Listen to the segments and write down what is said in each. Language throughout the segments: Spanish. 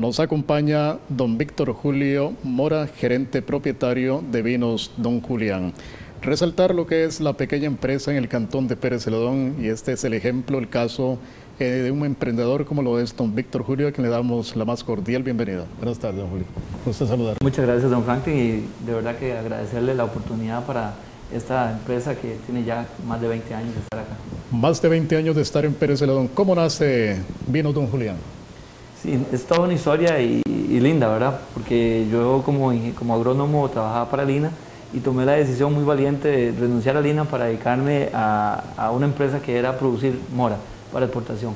Nos acompaña don Víctor Julio Mora, gerente propietario de Vinos Don Julián. Resaltar lo que es la pequeña empresa en el cantón de Pérez Celedón y este es el ejemplo, el caso eh, de un emprendedor como lo es don Víctor Julio, a quien le damos la más cordial bienvenida. Buenas tardes, don Julio. Gusto saludar. Muchas gracias, don Franklin, y de verdad que agradecerle la oportunidad para esta empresa que tiene ya más de 20 años de estar acá. Más de 20 años de estar en Pérez Celedón. ¿Cómo nace Vinos Don Julián? Sí, es toda una historia y, linda, ¿verdad? Porque yo como, como agrónomo trabajaba para Lina y tomé la decisión muy valiente de renunciar a Lina para dedicarme a, una empresa que era producir mora para exportación.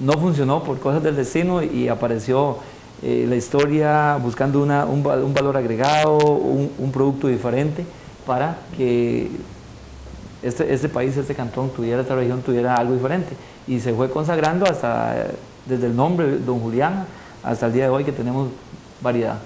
No funcionó por cosas del destino y apareció eh, la historia buscando una, un, valor agregado, un, producto diferente para que este, este, país, este cantón tuviera, esta región tuviera algo diferente. Y se fue consagrando hasta desde el nombre Don Julián hasta el día de hoy que tenemos variedad.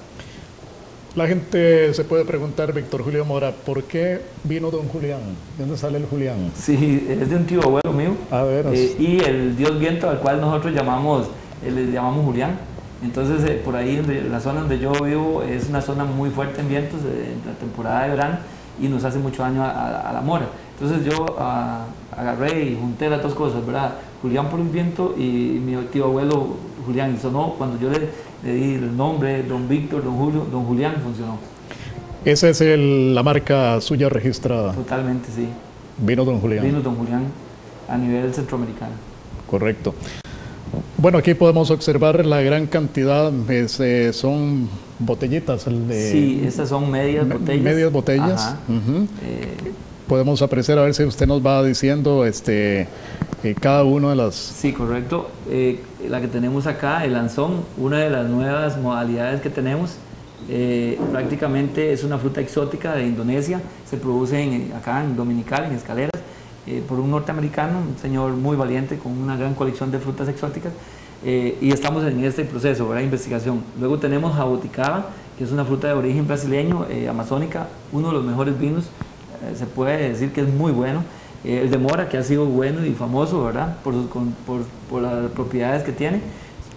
La gente se puede preguntar, Víctor Julio Mora, ¿por qué vino Don Julián? ¿De dónde sale el Julián? Sí, es de un tío abuelo mío. A ver. Eh, y el dios viento al cual nosotros llamamos, eh, le llamamos Julián. Entonces, eh, por ahí, en la zona donde yo vivo, es una zona muy fuerte en vientos en la temporada de verano y nos hace mucho daño a, la mora. Entonces yo ah, agarré y junté las dos cosas, ¿verdad? Julián por un viento y mi tío abuelo Julián. Y sonó cuando yo le, di el nombre, don Víctor, don Julio, don Julián, funcionó. Esa es la marca suya registrada. Totalmente, sí. Vino don Julián. Vino don Julián a nivel centroamericano. Correcto. Bueno, aquí podemos observar la gran cantidad, eh, son botellitas. sí, estas son medias botellas. Medias botellas. Eh, podemos apreciar a ver si usted nos va diciendo este eh, cada una de las... Sí, correcto. Eh, la que tenemos acá, el anzón, una de las nuevas modalidades que tenemos, eh, prácticamente es una fruta exótica de Indonesia, se produce acá en Dominical, en Escaleras, por un norteamericano, un señor muy valiente con una gran colección de frutas exóticas, y estamos en este proceso de investigación. Luego tenemos jaboticaba, que es una fruta de origen brasileño, amazónica, uno de los mejores vinos, se puede decir que es muy bueno, eh, el de Mora, que ha sido bueno y famoso, ¿verdad? Por, por, por, las propiedades que tiene.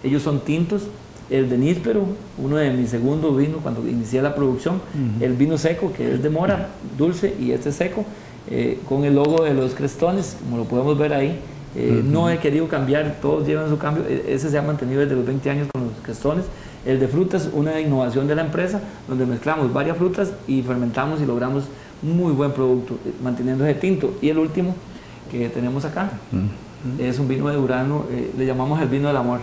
Ellos son tintos. El de Níspero, uno de mis segundos vinos cuando inicié la producción. El vino seco, que es de Mora, dulce, y este seco, eh, con el logo de los crestones, como lo podemos ver ahí. Eh, no he querido cambiar, todos llevan su cambio. E, ese se ha mantenido desde los 20 años con los crestones. El de frutas, una innovación de la empresa, donde mezclamos varias frutas y fermentamos y logramos muy buen producto, eh, manteniendo ese tinto. Y el último que tenemos acá mm. es un vino de Urano, eh, le llamamos el vino del amor.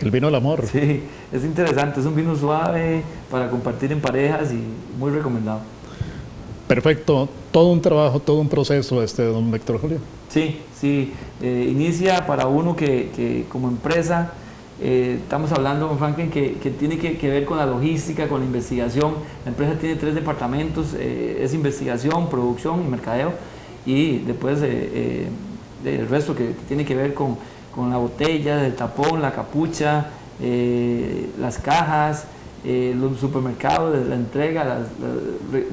El vino del amor. Sí, es interesante, es un vino suave para compartir en parejas y muy recomendado. Perfecto, todo un trabajo, todo un proceso, este don Víctor Julio. Sí, sí, eh, inicia para uno que, que como empresa eh, estamos hablando con Franklin que, tiene que, ver con la logística, con la investigación. La empresa tiene tres departamentos, eh, es investigación, producción y mercadeo. Y después eh, el resto que, tiene que ver con, con, la botella, el tapón, la capucha, las cajas, los supermercados, la entrega,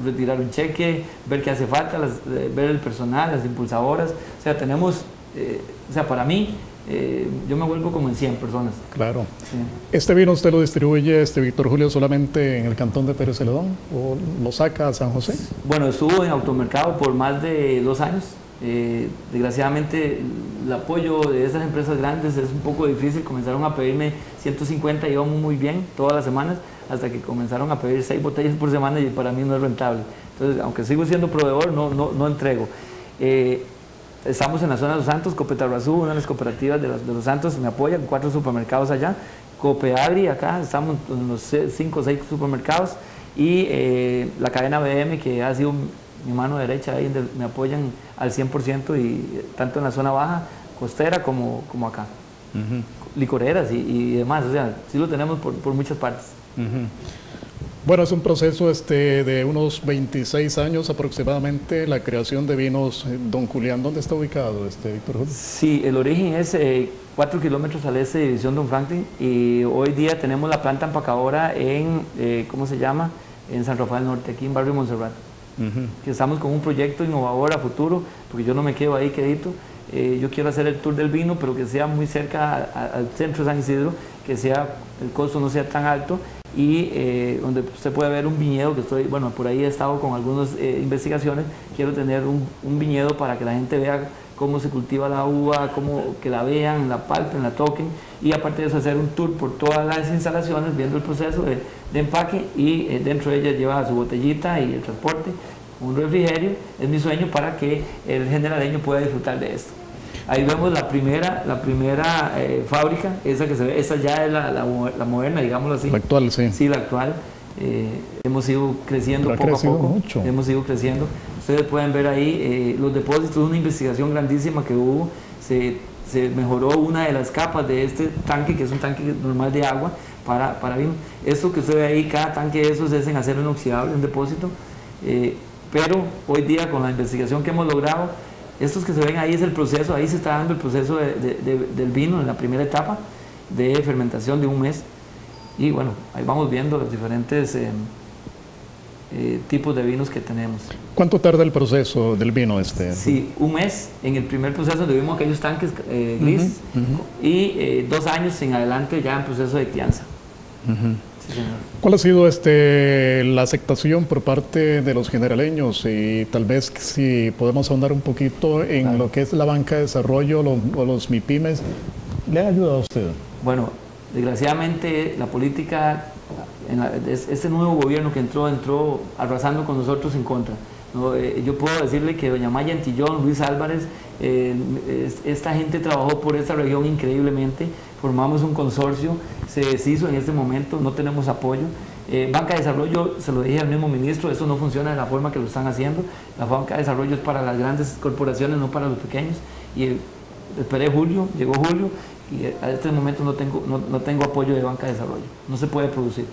retirar un cheque, ver qué hace falta, ver el personal, las impulsadoras. O sea, tenemos, o sea, para mí eh, yo me vuelvo como en 100 personas. Claro. ¿Este vino usted lo distribuye, este Víctor Julio, solamente en el cantón de Pérez Celedón o lo saca a San José? Bueno, estuvo en automercado por más de dos años. Eh, desgraciadamente el apoyo de esas empresas grandes es un poco difícil. Comenzaron a pedirme 150 y íbamos muy bien todas las semanas hasta que comenzaron a pedir 6 botellas por semana y para mí no es rentable. Entonces, aunque sigo siendo proveedor, no, no, no entrego. Eh, Estamos en la zona de Los Santos, Copetarrazú, una de las cooperativas de los, de los Santos, me apoyan, cuatro supermercados allá. Copeagri, acá estamos en los cinco o seis supermercados. Y eh, la cadena BM, que ha sido mi mano derecha, ahí me apoyan al 100% y tanto en la zona baja, costera, como, como acá. Licoreras y, demás, o sea, sí lo tenemos por, por muchas partes. Bueno, es un proceso este, de unos 26 años aproximadamente, la creación de vinos eh, Don Julián. ¿Dónde está ubicado este Víctor Julio? Sí, el origen es 4 eh, kilómetros al este de División Don Franklin y hoy día tenemos la planta empacadora en, eh, ¿cómo se llama? En San Rafael Norte, aquí en Barrio Montserrat. que estamos con un proyecto innovador a futuro, porque yo no me quedo ahí quedito, eh, yo quiero hacer el tour del vino, pero que sea muy cerca al centro de San Isidro, que sea el costo no sea tan alto y eh, donde usted puede ver un viñedo que estoy, bueno, por ahí he estado con algunas eh, investigaciones, quiero tener un, viñedo para que la gente vea cómo se cultiva la uva, cómo que la vean, la palpen, la toquen. Y aparte de eso hacer un tour por todas las instalaciones viendo el proceso de, empaque y dentro de ella lleva su botellita y el transporte, un refrigerio, es mi sueño para que el generaleño pueda disfrutar de esto. Ahí vemos la primera, la primera eh, fábrica, esa que se ve, esa ya es la, la, moderna, digámoslo así. La actual, sí. Sí, la actual. Eh, hemos ido creciendo poco a poco. Mucho. Hemos ido creciendo. Ustedes pueden ver ahí eh, los depósitos, una investigación grandísima que hubo. Se, se, mejoró una de las capas de este tanque, que es un tanque normal de agua, para, para vino. Esto que usted ve ahí, cada tanque de esos es en acero inoxidable, un depósito. pero hoy día, con la investigación que hemos logrado, estos que se ven ahí es el proceso, ahí se está dando el proceso del vino en la primera etapa de fermentación de un mes. Y bueno, ahí vamos viendo los diferentes eh, eh, tipos de vinos que tenemos. ¿Cuánto tarda el proceso del vino este? Sí, un mes en el primer proceso tuvimos aquellos tanques eh, grises y dos años en adelante ya en proceso de crianza. ¿Cuál ha sido este, la aceptación por parte de los generaleños? Y tal vez si podemos ahondar un poquito en lo que es la banca de desarrollo o los MIPIMES, ¿le ha ayudado a usted? Bueno, desgraciadamente la política, este nuevo gobierno que entró, entró arrasando con nosotros en contra. Eh, yo puedo decirle que doña Maya Antillón, Luis Álvarez, eh, esta gente trabajó por esta región increíblemente, formamos un consorcio, se deshizo en este momento, no tenemos apoyo. Eh, banca de desarrollo, se lo dije al mismo ministro, eso no funciona de la forma que lo están haciendo. La banca de desarrollo es para las grandes corporaciones, no para los pequeños. Y esperé julio, llegó julio y a este momento no tengo, no, no tengo apoyo de banca de desarrollo. No se puede producir.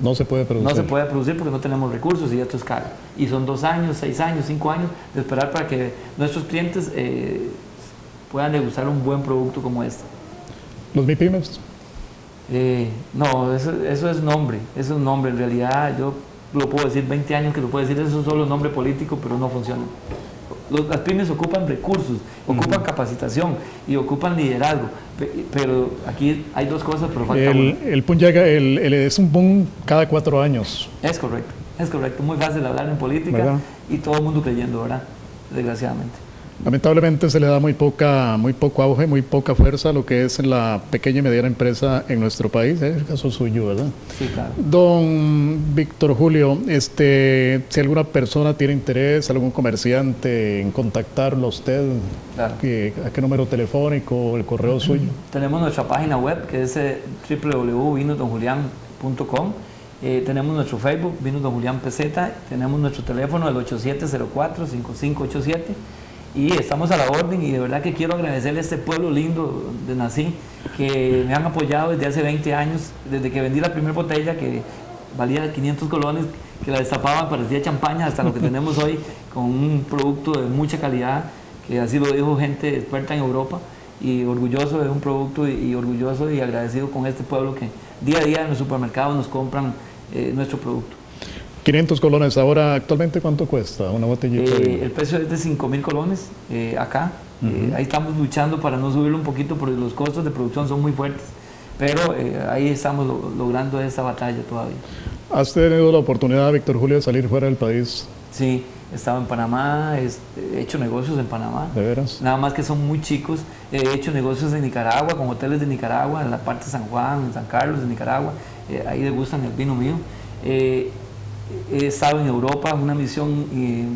No se puede producir. No se puede producir porque no tenemos recursos y esto es caro. Y son dos años, seis años, cinco años de esperar para que nuestros clientes eh, puedan degustar un buen producto como este. ¿Los MIPIMES? Eh, no, eso, es nombre, eso es un nombre. En realidad yo lo puedo decir 20 años que lo puedo decir, eso es solo nombre político, pero no funciona las pymes ocupan recursos, ocupan capacitación y ocupan liderazgo, pero aquí hay dos cosas, pero falta el, el PUN llega, el, es un PUN cada cuatro años. Es correcto, es correcto, muy fácil hablar en política y todo el mundo creyendo, ¿verdad? Desgraciadamente. Lamentablemente se le da muy poca, muy poco auge, muy poca fuerza a lo que es la pequeña y mediana empresa en nuestro país, es el caso suyo, ¿verdad? Sí, claro. Don Víctor Julio, este, si alguna persona tiene interés, algún comerciante en contactarlo a usted, ¿a qué número telefónico, el correo suyo? Tenemos nuestra página web que es eh, www.vinosdonjulian.com. Eh, tenemos nuestro Facebook, Vinos Don Julián tenemos nuestro teléfono, el 8704-5587 y estamos a la orden y de verdad que quiero agradecerle a este pueblo lindo de Nací que me han apoyado desde hace 20 años, desde que vendí la primera botella que valía 500 colones, que la destapaban, parecía champaña, hasta lo que tenemos hoy con un producto de mucha calidad, que así lo dijo gente experta en Europa y orgulloso de un producto y, orgulloso y agradecido con este pueblo que día a día en los supermercados nos compran eh, nuestro producto. 500 colones. Ahora, actualmente, ¿cuánto cuesta una botellita? Eh, el precio es de 5 mil colones eh, acá. Eh, ahí estamos luchando para no subirlo un poquito porque los costos de producción son muy fuertes. Pero ahí estamos logrando esa batalla todavía. ¿Has tenido la oportunidad, Víctor Julio, de salir fuera del país? Sí, he estado en Panamá, he hecho negocios en Panamá. ¿De veras? Nada más que son muy chicos. He hecho negocios en Nicaragua, con hoteles de Nicaragua, en la parte de San Juan, en San Carlos de Nicaragua. ahí degustan el vino mío he estado en Europa, una misión eh,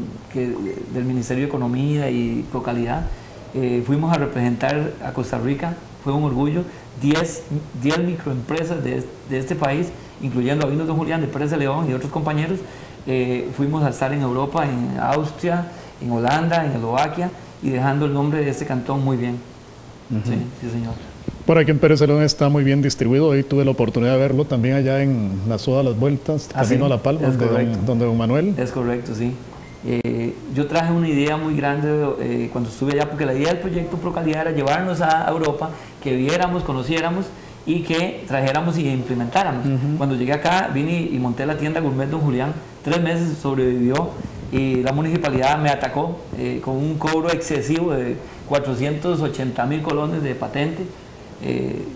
del Ministerio de Economía y Procalidad. Eh, fuimos a representar a Costa Rica, fue un orgullo. 10, 10 microempresas de, este país, incluyendo a Vinos Don Julián de Pérez de León y otros compañeros, eh, fuimos a estar en Europa, en Austria, en Holanda, en Eslovaquia y dejando el nombre de este cantón muy bien. sí, sí, señor. Por aquí en Pérez León está muy bien distribuido. Hoy tuve la oportunidad de verlo también allá en la Soda Las Vueltas, ah, camino a La Palma, donde don, Manuel. Es correcto, sí. Eh, yo traje una idea muy grande eh, cuando estuve allá, porque la idea del proyecto Procalidad era llevarnos a Europa, que viéramos, conociéramos y que trajéramos y implementáramos. Cuando llegué acá, vine y monté la tienda Gourmet Don Julián. Tres meses sobrevivió y la municipalidad me atacó eh, con un cobro excesivo de 480 mil colones de patente. Eh,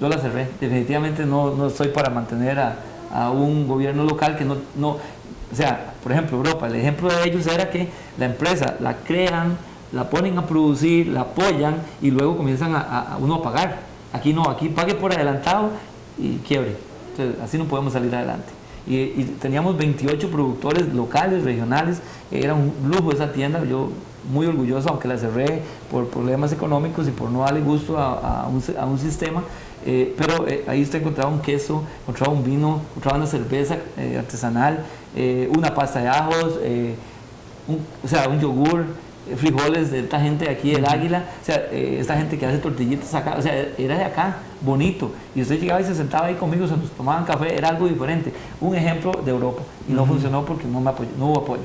yo la cerré. Definitivamente no, no estoy para mantener a, a, un gobierno local que no, no, o sea, por ejemplo, Europa, el ejemplo de ellos era que la empresa la crean, la ponen a producir, la apoyan y luego comienzan a, a uno a pagar. Aquí no, aquí pague por adelantado y quiebre. Entonces, así no podemos salir adelante. Y, teníamos 28 productores locales, regionales, era un lujo esa tienda, yo muy orgulloso, aunque la cerré por problemas económicos y por no darle gusto a, a, un, a un, sistema, eh, pero eh, ahí usted encontraba un queso, encontraba un vino, encontraba una cerveza eh, artesanal, eh, una pasta de ajos, un, o sea, un yogur, frijoles de esta gente de aquí del Águila, o sea, eh, esta gente que hace tortillitas acá, o sea, era de acá, bonito. Y usted llegaba y se sentaba ahí conmigo, se nos tomaban café, era algo diferente. Un ejemplo de Europa. Y no uh -huh. funcionó porque no, me apoyó, no hubo apoyo.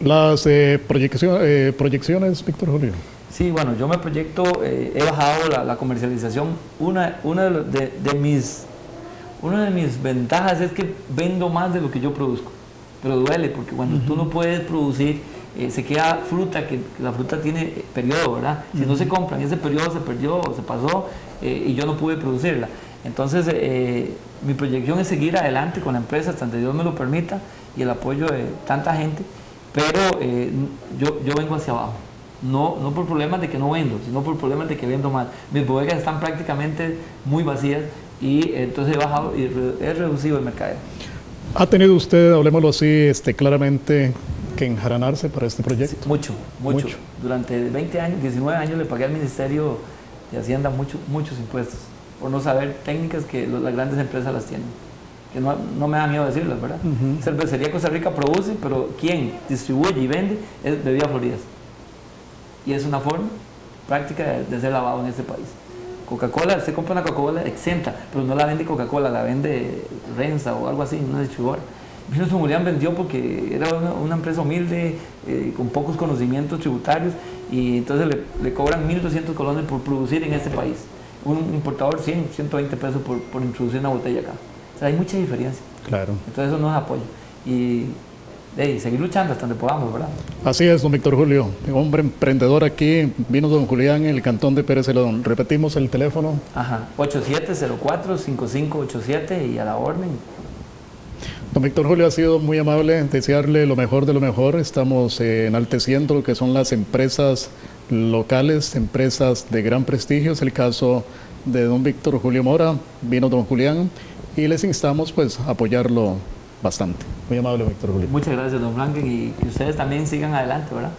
Las eh, proyección, eh, proyecciones, Víctor Julio. Sí, bueno, yo me proyecto, he bajado la, la, comercialización. Una, una de, de, de, mis, una de mis ventajas es que vendo más de lo que yo produzco. Pero duele, porque cuando uh -huh. tú no puedes producir, eh, se queda fruta, que la fruta tiene periodo, ¿verdad? Si uh -huh. no se compra en ese periodo se perdió, se pasó eh, y yo no pude producirla. Entonces, eh, mi proyección es seguir adelante con la empresa hasta donde Dios me lo permita y el apoyo de tanta gente, pero eh, yo, yo vengo hacia abajo. No, no por problemas de que no vendo, sino por problemas de que vendo mal. Mis bodegas están prácticamente muy vacías y entonces he bajado y he reducido el mercado. ¿Ha tenido usted, hablemoslo así, este, claramente que enjaranarse para este proyecto? Sí, mucho, mucho, mucho, Durante 20 años, 19 años le pagué al Ministerio de Hacienda mucho, muchos impuestos por no saber técnicas que las grandes empresas las tienen. Que no, no me da miedo decirlas, ¿verdad? Uh -huh. Cervecería Costa Rica produce, pero quien distribuye y vende es Bebida Floridas. Y es una forma práctica de, de ser lavado en este país. Coca-Cola, usted compra una Coca-Cola exenta, pero no la vende Coca-Cola, la vende Renza o algo así, una distribuidora. Vino Julián vendió porque era una, una empresa humilde, eh, con pocos conocimientos tributarios, y entonces le, le cobran 1.200 colones por producir en este país. Un importador 100, 120 pesos por, por introducir una botella acá. O sea, hay mucha diferencia. Claro. Entonces eso no es apoyo. Y hey, seguir luchando hasta donde podamos, ¿verdad? Así es, don Víctor Julio, hombre emprendedor aquí, vino don Julián en el cantón de Pérez Celedón. Repetimos el teléfono. Ajá, 8704-5587 y a la orden. Don Víctor Julio ha sido muy amable, desearle lo mejor de lo mejor. Estamos eh, enalteciendo lo que son las empresas locales, empresas de gran prestigio. Es el caso de don Víctor Julio Mora, vino don Julián y les instamos pues a apoyarlo bastante. Muy amable, Víctor Julio. Muchas gracias, don Franklin, y que ustedes también sigan adelante, ¿verdad?